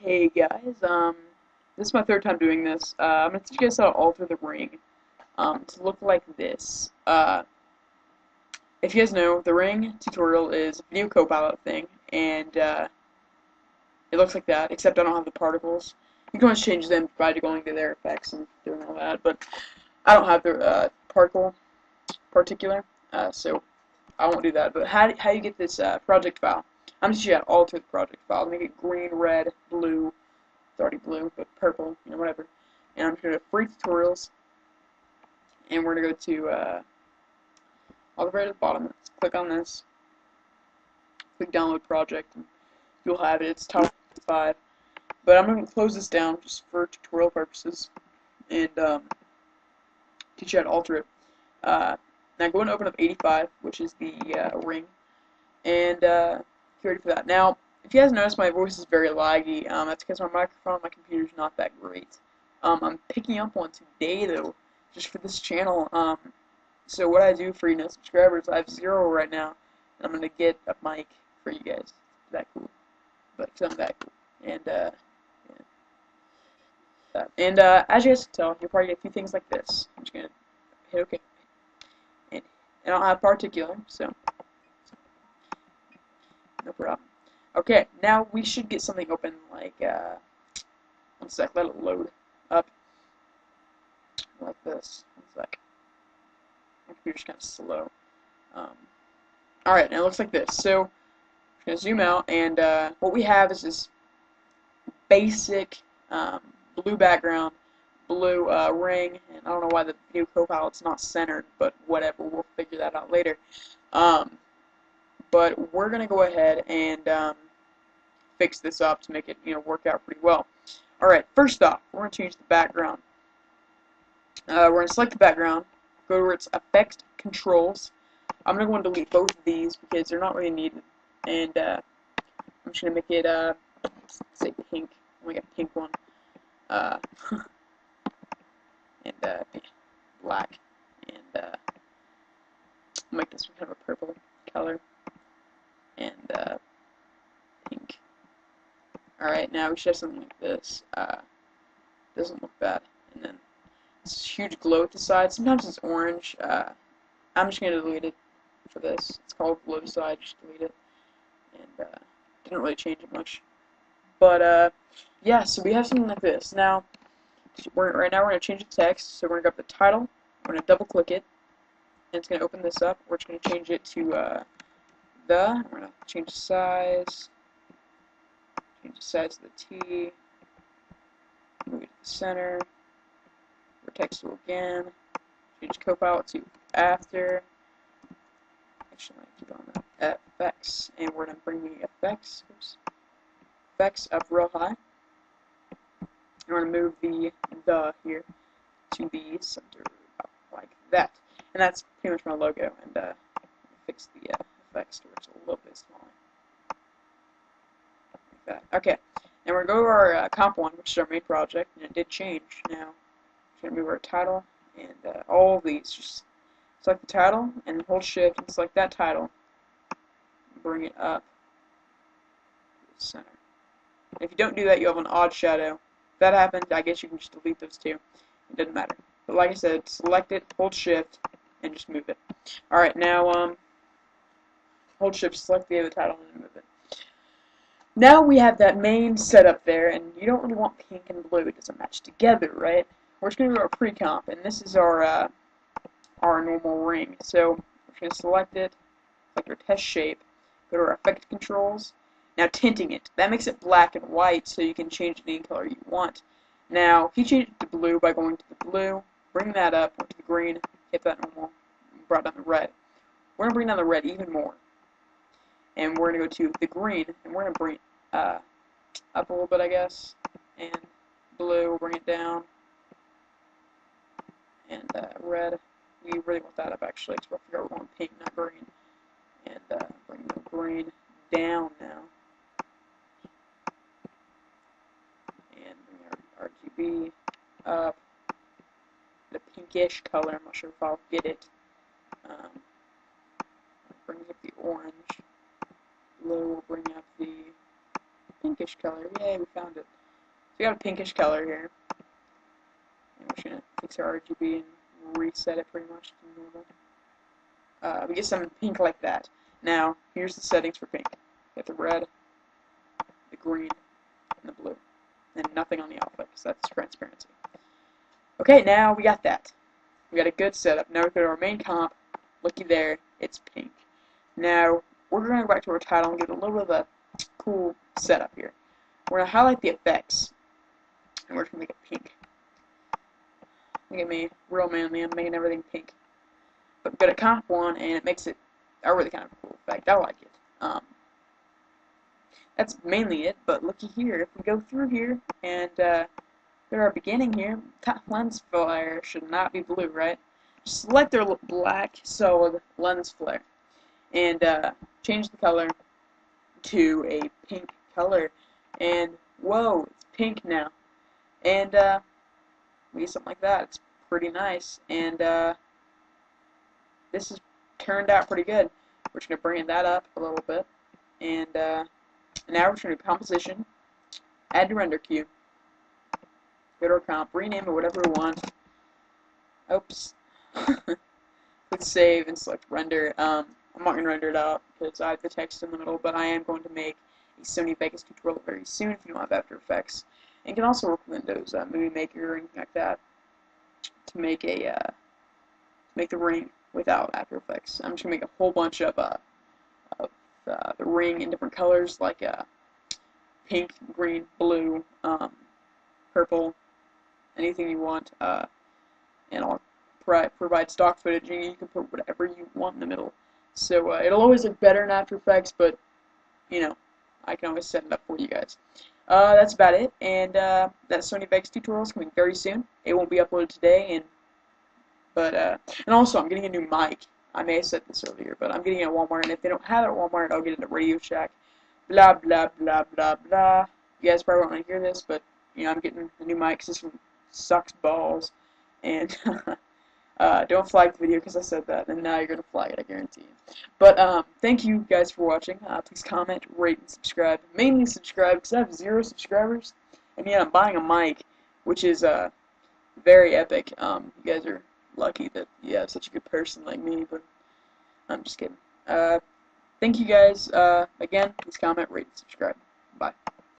Hey guys, um, this is my third time doing this. Uh, I'm gonna teach you guys how to alter the ring, um, to look like this. Uh, if you guys know, the ring tutorial is a video copilot thing, and, uh, it looks like that, except I don't have the particles. You can always change them by going to their effects and doing all that, but I don't have the, uh, particle, particular, uh, so I won't do that. But how, how do you get this, uh, project file? I'm just going to alter the project file, make it green, red, blue, it's already blue, but purple, you know, whatever. And I'm just going to free tutorials, and we're going to go to, uh, all the way to the bottom, let's click on this, click download project, and you'll have it, it's top 5. But I'm going to close this down just for tutorial purposes, and, um, teach you how to alter it. Uh, now go and open up 85, which is the, uh, ring, and, uh, ready for that. Now, if you guys notice, my voice is very laggy. Um, that's because my microphone on my computer is not that great. Um, I'm picking up one today, though, just for this channel. Um, so what I do for you know subscribers, I have zero right now. And I'm gonna get a mic for you guys. That cool, but I'm cool. And uh, yeah. and uh, as you guys can tell, you'll probably get a few things like this. I'm just gonna hit OK. And, and I'll have particular, so Okay, now we should get something open like, uh, one sec, let it load up. Like this. One sec. My computer's kind of slow. Um, Alright, now it looks like this. So, I'm going to zoom out, and uh, what we have is this basic um, blue background, blue uh, ring, and I don't know why the new Copilot's not centered, but whatever, we'll figure that out later. Um, but we're going to go ahead and um, fix this up to make it you know work out pretty well. Alright, first off, we're going to change the background. Uh, we're going to select the background, go to it's Effects Controls. I'm going to go and delete both of these because they're not really needed. And uh, I'm just going to make it, uh, say, pink. I'll make a pink one. Uh, and uh, black. And uh, make this one kind of a purple color and uh, pink. Alright, now we should have something like this. Uh, doesn't look bad. And then this huge glow at the side. Sometimes it's orange. Uh, I'm just going to delete it for this. It's called glow side. Just delete it. And uh, didn't really change it much. But uh, yeah, so we have something like this. Now, right now we're going to change the text. So we're going to go the title. We're going to double click it. And it's going to open this up. We're just going to change it to uh, the. We're going to change the size. Change the size of the T. Move it to the center. Tool again. Change copilot to after. Actually, keep on that. Effects. And we're going to bring the effects. Oops, effects up real high. And we're going to move the the here to the center like that. And that's pretty much my logo. And uh, fix the uh, effects to where it's a little bit smaller. That. Okay, and we're going to go to our uh, comp one, which is our main project, and it did change. Now, we're going to move our title, and uh, all these, just select the title, and hold shift, and select that title, bring it up to the center. If you don't do that, you have an odd shadow. If that happens, I guess you can just delete those two. It doesn't matter. But like I said, select it, hold shift, and just move it. Alright, now, um, hold shift, select the other title, and move it. Now we have that main setup there, and you don't really want pink and blue, it doesn't match together, right? We're just going to do our pre-comp, and this is our, uh, our normal ring. So, we're going to select it, select our test shape, go to our effect controls, now tinting it. That makes it black and white, so you can change it any color you want. Now, if you change it to blue by going to the blue, bring that up, to the green, hit that normal, brought down the red. We're going to bring down the red even more and we're going to go to the green, and we're going to bring uh, up a little bit, I guess, and blue, we'll bring it down, and uh, red, we really want that up, actually, because we're, we want pink, not green, and uh, bring the green down now, and bring our RGB up, the pinkish color, I'm not sure if I'll get it, um, brings up the orange, blue will bring up the pinkish color. Yay, we found it. So we got a pinkish color here. And we're just gonna fix our RGB and reset it pretty much to normal. Uh, we get some pink like that. Now, here's the settings for pink. We the red, the green, and the blue. And nothing on the alpha, because that's transparency. Okay, now we got that. We got a good setup. Now we go to our main comp. Looky there, it's pink. Now, we're going to go back to our title and get a little bit of a cool setup here. We're going to highlight the effects, and we're going to make it pink. Look at me, real manly, I'm making everything pink. But we go to comp 1, and it makes it a really kind of cool effect. I like it. Um, that's mainly it, but looky here, if we go through here, and uh, to our beginning here, top lens flare should not be blue, right? Just select their black solid lens flare, and uh, change the color to a pink color, and whoa, it's pink now. And uh, we get something like that. It's pretty nice, and uh, this has turned out pretty good. We're just going to bring that up a little bit, and uh, now we're going to composition, add to render queue, go to our comp, rename it whatever we want. Oops. Click save and select render. Um, I'm not going to render it out because I have the text in the middle, but I am going to make a Sony Vegas tutorial very soon if you don't have After Effects. And can also work with Windows uh, Movie Maker or anything like that to make a uh, make the ring without After Effects. I'm just gonna make a whole bunch of uh, of uh, the ring in different colors like uh, pink, green, blue, um, purple, anything you want, uh, and I'll provide stock footage and you can put whatever you want in the middle. So uh, it'll always look better in After Effects, but you know, I can always set it up for you guys. Uh, that's about it, and uh, that Sony Vegas tutorial is coming very soon. It won't be uploaded today, and but uh, and also I'm getting a new mic. I may have said this earlier, but I'm getting it at Walmart, and if they don't have it at Walmart, I'll get it at Radio Shack. Blah blah blah blah blah. You guys probably won't want to hear this, but you know I'm getting a new mic. This one sucks balls, and uh, don't flag the video because I said that, and now you're gonna flag it, I guarantee. But um, thank you guys for watching. Uh, please comment, rate, and subscribe. Mainly subscribe because I have zero subscribers, and yet I'm buying a mic, which is uh very epic. Um, you guys are lucky that you have such a good person like me, but I'm just kidding. Uh, thank you guys. Uh, again, please comment, rate, and subscribe. Bye.